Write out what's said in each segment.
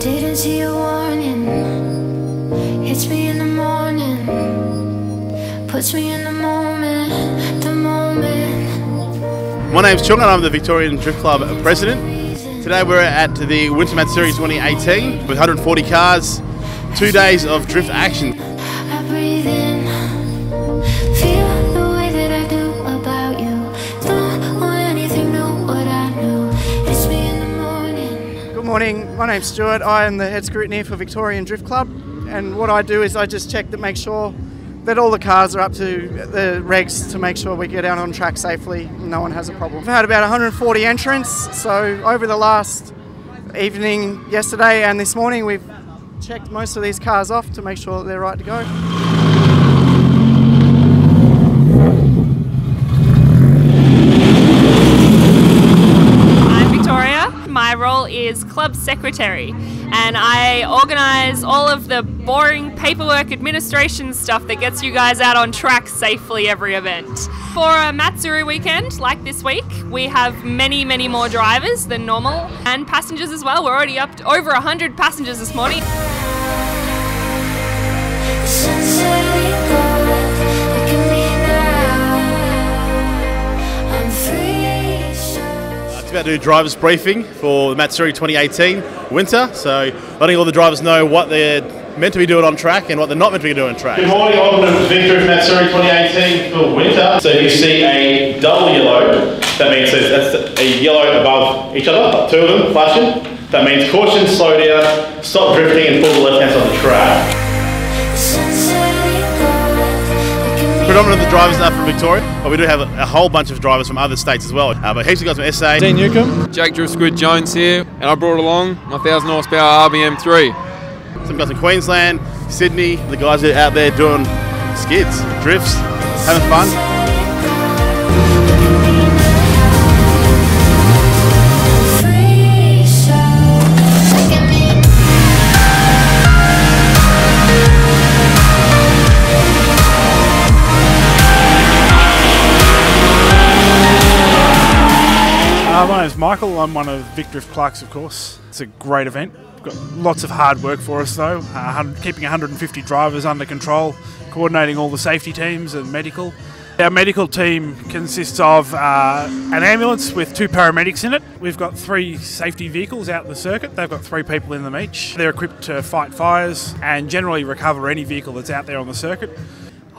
Didn't see a warning. Hits me in the morning. Puts me in the moment. The moment. My name's Chung and I'm the Victorian Drift Club president. Today we're at the Winter Series 2018 with 140 cars, two days of drift action. Morning. Good morning, my name's Stuart. I am the head scrutineer for Victorian Drift Club, and what I do is I just check to make sure that all the cars are up to the regs to make sure we get out on track safely and no one has a problem. We've had about 140 entrants, so over the last evening, yesterday, and this morning, we've checked most of these cars off to make sure that they're right to go. I'm Victoria. My role is club secretary, and I organise all of the boring paperwork administration stuff that gets you guys out on track safely every event. For a Matsuri weekend like this week, we have many, many more drivers than normal and passengers as well. We're already up to over 100 passengers this morning. It's about to do driver's briefing for the Matsuri 2018 winter, so letting all the drivers know what they're meant to be doing on track and what they're not meant to be doing on track. Good morning, welcome to Vic Drift Matsuri 2018 for winter. So if you see a double yellow, that means that's a yellow above each other, two of them flashing. That means caution, slow down, stop drifting and pull the left hand side of the track. Look of the drivers are from Victoria, but we do have a, a whole bunch of drivers from other states as well. Uh, but heaps of guys from SA. Dean Newcomb. Jake Drift Squid Jones here, and I brought along my 1000 horsepower RBM3. Some guys from Queensland, Sydney, the guys that are out there doing skids, drifts, having fun. Uh, my name's Michael. I'm one of Vic Drift clerks, of course. It's a great event. Got lots of hard work for us, though. Uh, keeping 150 drivers under control, coordinating all the safety teams and medical. Our medical team consists of uh, an ambulance with two paramedics in it. We've got three safety vehicles out the circuit. They've got three people in them each. They're equipped to fight fires and generally recover any vehicle that's out there on the circuit.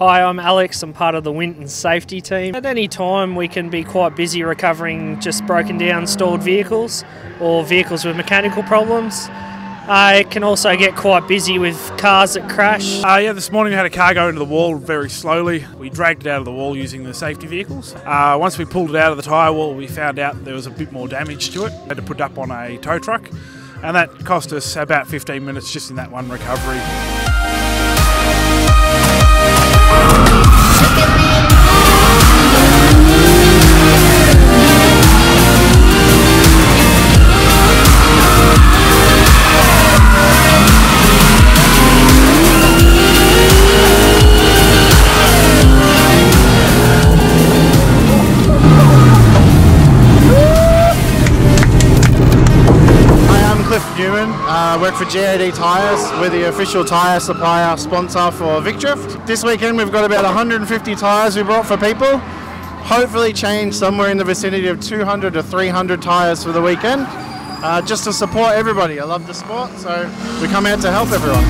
Hi, I'm Alex. I'm part of the Winton safety team. At any time, we can be quite busy recovering just broken down, stalled vehicles or vehicles with mechanical problems. Uh, it can also get quite busy with cars that crash. Uh, yeah, this morning we had a car go into the wall very slowly. We dragged it out of the wall using the safety vehicles. Uh, once we pulled it out of the tyre wall, we found out there was a bit more damage to it. had to put it up on a tow truck, and that cost us about 15 minutes just in that one recovery. Newman. I work for GAD Tyres. We're the official tyre supplier sponsor for Vicdrift. This weekend we've got about 150 tyres we brought for people. Hopefully change somewhere in the vicinity of 200 to 300 tyres for the weekend. Uh, just to support everybody. I love the sport, so we come out to help everyone.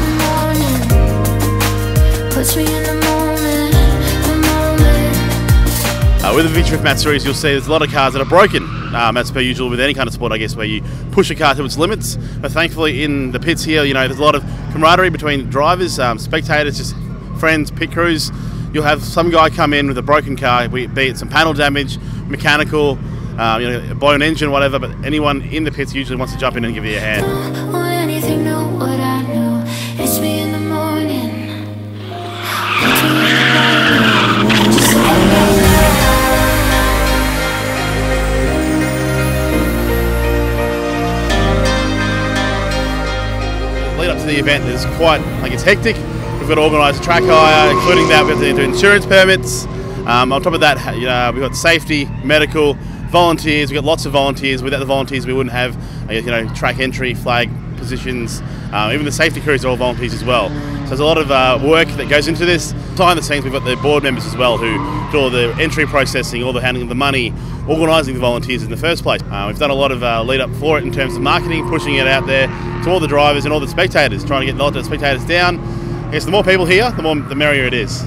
Uh, with the Vic Drift Matsuri, you'll see there's a lot of cars that are broken. Um, as per usual with any kind of sport, I guess, where you push a car to its limits. But thankfully, in the pits here, you know, there's a lot of camaraderie between drivers, um, spectators, just friends, pit crews. You'll have some guy come in with a broken car, be be it some panel damage, mechanical, um, you know, blown engine, whatever. But anyone in the pits usually wants to jump in and give you a hand. The event is quite like it's hectic. We've got to organise track hire, including that we have to do insurance permits. Um, on top of that, know, we've got safety, medical, volunteers. We've got lots of volunteers. Without the volunteers, we wouldn't have, you know, track entry, flag positions. Um, even the safety crews are all volunteers as well. So there's a lot of uh, work that goes into this. Behind the scenes, we've got the board members as well who do all the entry processing, all the handling of the money, organising the volunteers in the first place. Uh, we've done a lot of uh, lead up for it in terms of marketing, pushing it out there to all the drivers and all the spectators, trying to get the spectators down. I guess the more people here, the more the merrier it is.